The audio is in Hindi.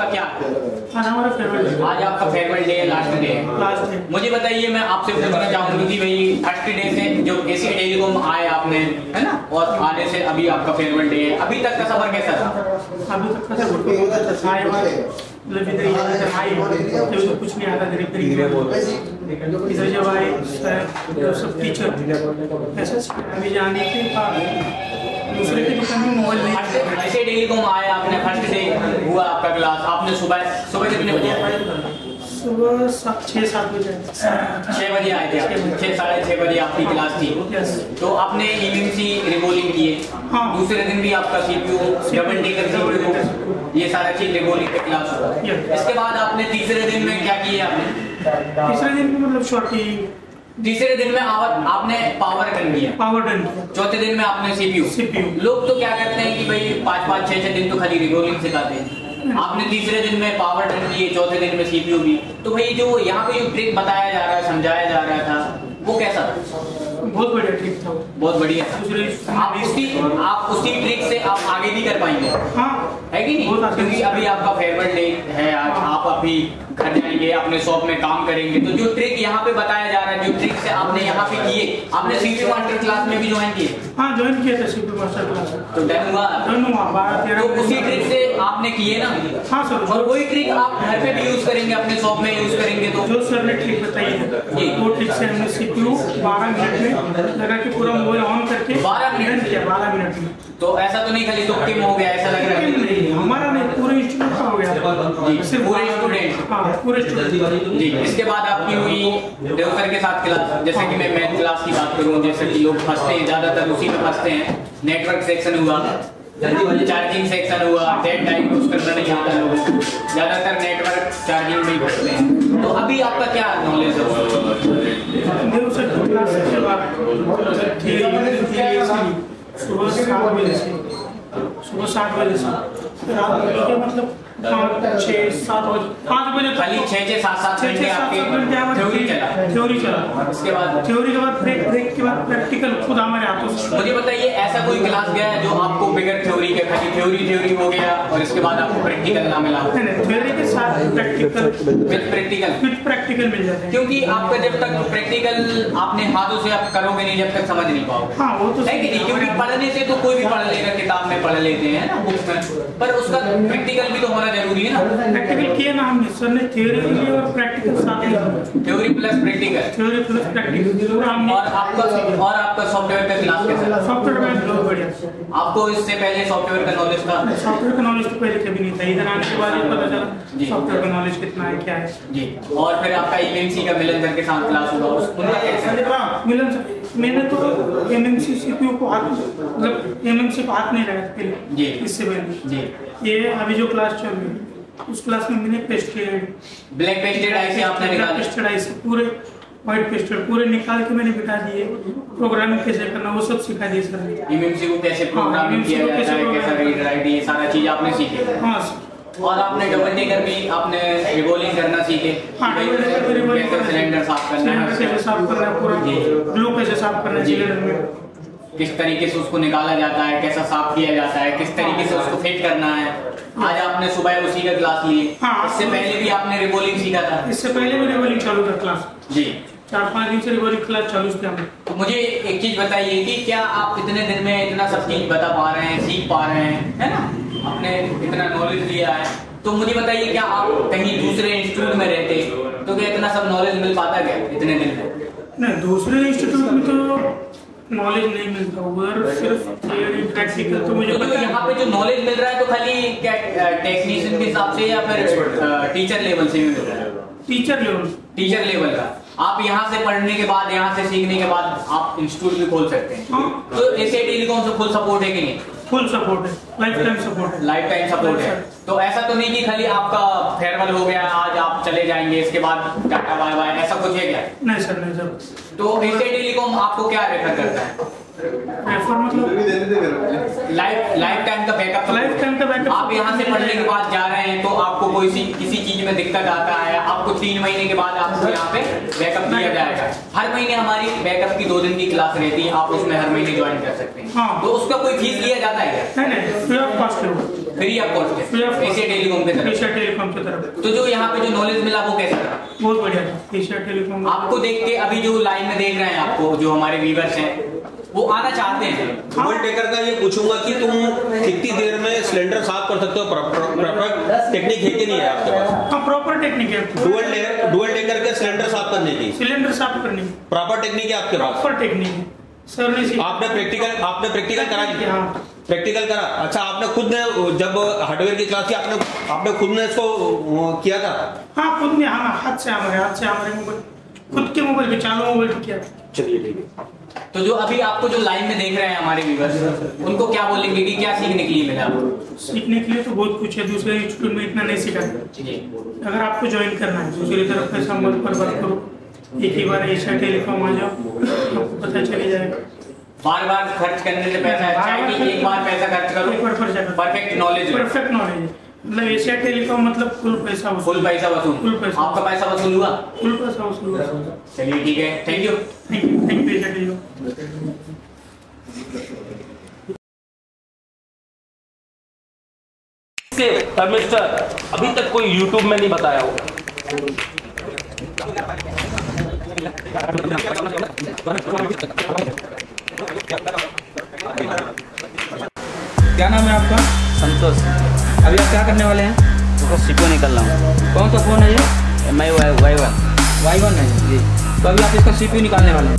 आपका क्या? है आज आपका फेयरवेल डे लास्ट डे है लास्ट मुझे बताइए मैं आपसे पूछना चाहूँगी कि भाई फ़र्स्ट डे से जो एसी टेलीकॉम आए आपने है ना? और आने से अभी आपका फेयरवेल डे है। अभी तक का सफ़र कैसा था? अभी तक का आए बार मतलब तो कुछ नहीं आता गरीब गरीब इधर जब आए सर सब टीचर ऐसा अभी जाने के बाद दूसरे की दुकान में मोबाइल नहीं। फ़र्स्ट ऐसे आए आपने फ़र्स्ट डे हुआ आपका क्लास आपने सुबह सुबह कितने बजे सुबह छः सात बजे बजे आए थे छह साढ़े छह बजे आपकी क्लास थी। तो आपने ईवीएमसी रिबोलिंग किए हाँ। दूसरे दिन भी आपका सीपीयू डबल टिकर सीपीयू ये सारा चीज़ रिबोलिंग क्लास हुआ। इसके बाद आपने तीसरे दिन में क्या किया आपने? तीसरे दिन में मतलब शॉर्टी तीसरे दिन में आवर आपने पावर कर किया। पावर डन चौथे दिन में आपने सीपीयू CPU लोग तो क्या करते हैं कि भाई पाँच पाँच छह छह दिन तो खाली रिबोलिंग सिखाते हैं। आपने तीसरे दिन में पावर टर्न किए चौथे दिन में सीपीयू भी। तो भाई जो यहाँ पे जो ट्रिक बताया जा रहा है समझाया जा रहा था वो कैसा था? बहुत बढ़िया ट्रिक था बहुत बढ़िया आप उसी आप उसी ट्रिक से आप आगे भी कर पाएँगे। हाँ। है कि नहीं? क्योंकि अभी आपका फेवरेट डे है आज आप अभी घर जाएँगे अपने शॉप में काम करेंगे। तो जो ट्रिक यहाँ पे बताया जा रहा है जो ट्रिक से आपने यहाँ पे किए आपने सीपी मास्टर क्लास में भी ज्वाइन किए? हाँ ज्वाइन किया था सीपी मास्टर क्लास तो डन हुआ? तो उसी ट्रिक से आपने किए ना? हाँ सर। और वही ट्रिक आप घर पे भी यूज़ करेंगे अपने शॉप में यूज़ करेंगे तो? जो सर ने ट्रिक बताई है वो ट्रिक से हमने सीपीयू 12 मिनट में लगा के पूरा मोबाइल ऑन करके 12 मिनट? किया 12 मिनट में। तो ऐसा तो नहीं खाली तुक्के में हो गया ऐसा लग रहा है। नहीं हमारा नहीं पूरे इंस्टीट्यूट का हो गया। सिर्फ़ पूरे 12 student। हाँ पूरे स्टूडेंट जी इसके बाद आपकी हुई देवसर के साथ क्लास जैसे कि मैं मैथ क्लास की बात करूँ जैसे कि लोग फंसते हैं ज़्यादातर उसी में फंसते हैं। नेटवर्क सेक्शन हुआ। चार्जिंग सेक्शन हुआ डेट टाइम यूज़ करना नहीं आता लोगों को ज़्यादातर नेटवर्क चार्जिंग में ही होते हैं। तो अभी आपका क्या नॉलेज है? सुबह सात बजे से। सुबह सात बजे से। रात मतलब पाँच छः सात पाँच बजे खाली सात सात छः छः सात सात घंटे आपके थ्योरी चला। थ्योरी चला। इसके बाद थ्योरी के बाद ब्रेक ब्रेक के बाद प्रैक्टिकल खुद हमारे हाथों से। मुझे बताइए ऐसा कोई क्लास गया है जो आपको बिगर थ्योरी के खाली थ्योरी थ्योरी हो गया और इसके बाद आपको प्रैक्टिकल ना मिला थ्योरी के साथ practical with practical with practical मिल जाते हैं। क्योंकि आपका जब तक प्रैक्टिकल आपने हाथों से आप करोगे नहीं जब तक समझ नहीं पाओगे। हाँ वो तो है कि नहीं? क्योंकि पढ़ने से तो कोई भी पढ़ लेगा किताब में पढ़ लेते हैं ना बुक में। पर उसका प्रैक्टिकल भी तो होना ज़रूरी है ना? प्रैक्टिकल किया ना हमने सर ने थ्योरी के लिए और प्रैक्टिकल साथ में theory plus practical theory plus practical पूरा हमने और आपका और आपका सॉफ्टवेयर का क्लास कैसा? सॉफ्टवेयर में बहुत बढ़िया। आपको इससे पहले सॉफ्टवेयर का नॉलेज था? सॉफ्टवेयर का नॉलेज तो पहले कभी नहीं था। इधर आने के बाद ही पता जी। चला सॉफ्टवेयर का नॉलेज कितना है क्या है। जी। और फिर आपका एमएनसी का मिलन सर के साथ क्लास हुआ उस उनका कैसा था? मिलन सर मैंने तो एमएनसी सीपीयू को हाथ मतलब एमएनसी को हाथ नहीं लगाया पहले। इससे पहले। ये अभी जो क्लास चल रही है उस क्लास में मैंने पेस्टेड ब्लैक पेस्टेड आई से आपने निकाला। पेस्टेड आई से पूरे व्हाइट पेस्टेड पूरे निकाल के मैंने बिठा दिए। प्रोग्रामिंग कैसे करना वो सब सिखा दिए सर। एमएमसी को कैसे प्रोग्रामिंग हाँ, किया जाता है कैसे कैसा रीड राइट ये सारा चीज़ आपने सीखे। हाँ और आपने डबल टेकर भी आपने रिबोलिंग करना सीखे। हाँ, double decker भी कैसे करना सिलेंडर साफ़ करना सिलेंडर है? साफ़ करना पूरा जी। ग्लू कैसे साफ़ करना जी। सिलेंडर में? किस तरीके से उसको निकाला जाता है कैसा साफ़ किया जाता है किस तरीके से उसको फिट करना है। आज आपने सुबह उसी का क्लास लिए। हाँ। इससे पहले भी आपने रिबोलिंग सीखा था? इससे पहले भी रिवॉल्विंग चालू था क्लास जी। चार पाँच दिन से रिवॉल्विंग क्लास चालू थी हमने तो मुझे एक चीज़ बताइए कि क्या आप इतने दिन में इतना सब चीज़ बता पा रहे हैं सीख पा रहे हैं है ना? आपने इतना नॉलेज लिया है। तो मुझे बताइए क्या आप कहीं दूसरे इंस्टीट्यूट में रहते? तो क्या इतना सब नॉलेज मिल पाता क्या? इतने दिन में नहीं दूसरे इंस्टीट्यूट में तो नॉलेज नहीं मिलता। उधर सिर्फ़ थियरी प्रैक्टिकल तो मुझे तो पता यहाँ पे जो नॉलेज मिल रहा है तो खाली क्या टेक्नीशियन के हिसाब से या फिर टीचर लेवल से मिल रहा है? टीचर लेवल टीचर लेवल का। आप यहाँ से पढ़ने के बाद यहाँ से सीखने के बाद आप इंस्टीट्यूट भी खोल सकते हैं। हाँ। तो एस टेलीकॉम से फुल सपोर्ट है कि नहीं? फुल सपोर्ट है लाइफ टाइम सपोर्ट है। लाइफ टाइम सपोर्ट है तो ऐसा तो नहीं कि खाली आपका फेयरवेल हो गया आज आप चले जाएँगे इसके बाद टाटा बाय बाय ऐसा कुछ है क्या? नहीं सर नहीं सर तो एस टेलीकॉम आपको क्या रेफर करता है? रेफर मतलब? लाइफ लाइफ टाइम का बैकअप लाइफ टाइम का बैकअप आप यहाँ से पढ़ने के बाद जा रहे हैं तो आपको कोई सी किसी चीज़ में दिक्कत आता है आपको तीन महीने के बाद आपको यहाँ पे बैकअप दिया जाएगा। हर महीने हमारी बैकअप की दो दिन की क्लास रहती है आप उसमें हर महीने ज्वाइन कर सकते हैं। हाँ। तो उसका कोई फ़ीस लिया जाता है क्या? नहीं नहीं फ्री ऑफ़ कॉस्ट है. एशिया टेलीकॉम के तरफ़। एशिया टेलीकॉम की तरफ़। तो जो यहाँ पे जो नॉलेज मिला वो कैसा था? बहुत बढ़िया था। एशिया टेलीकॉम आपको देख के अभी जो लाइन में देख रहे हैं आपको जो हमारे व्यूवर्स हैं वो आना चाहते हैं। डुअल टेकर का ये पूछूँगा कि तुम कितनी देर में सिलेंडर साफ़ कर सकते हो? प्रॉपर टेक्निक है कि नहीं है आपके पास? हाँ प्रॉपर टेक्निक है। डुअल डुअल टेकर के सिलेंडर साफ़ करने की। सिलेंडर साफ़ करने की। प्रॉपर टेक्निक है आपके पास? प्रॉपर टेक्निक है। सर ने आपने प्रैक्टिकल आपने प्रैक्टिकल करा हाँ। प्रैक्टिकल करा? अच्छा आपने खुद ने जब हार्डवेयर की क्लास की आपने आपने खुद ने इसको किया था? हाँ खुद ने हाँ हाथ से हमारे हाथ से हमारे मोबाइल खुद के मोबाइल पे चालू मोबाइल पे किया चलिए ठीक है। तो जो अभी आपको जो लाइन में देख रहे हैं हमारे व्यूवर्स उनको क्या बोलेंगे कि क्या सीखने के लिए मिला? आपको सीखने के लिए तो बहुत कुछ है दूसरे इंस्टीट्यूट में इतना नहीं सीखा। अगर आपको ज्वाइन करना है दूसरी तरफ़ पैसा मत बर्बाद करो। एक ही बार एशिया टेलीकॉम आ जाओ आपको पता चल जाएगा। बार बार खर्च करने से पैसा अच्छा है कि एक बार पैसा खर्च करो। परफेक्ट नॉलेज परफेक्ट नॉलेज मतलब एशिया टेलीकॉम मतलब फुल पैसा वसूल। फुल पैसा वसूल। फुल पैसा। आपका पैसा वसूल हुआ? फुल पैसा वसूल चलिए ठीक है। Thank you thank you thank you Asia telecom. से थर्मिस्टर अभी तक कोई यूट्यूब में नहीं बताया होगा। क्या नाम है आपका? संतोष। अभी आप क्या करने वाले हैं? तो सीपो निकल रहा हूँ। कौन सा फ़ोन है ये? M I Y Y one Y one है। जी। तो अभी आप इसका सीपीयू निकालने वाले हैं।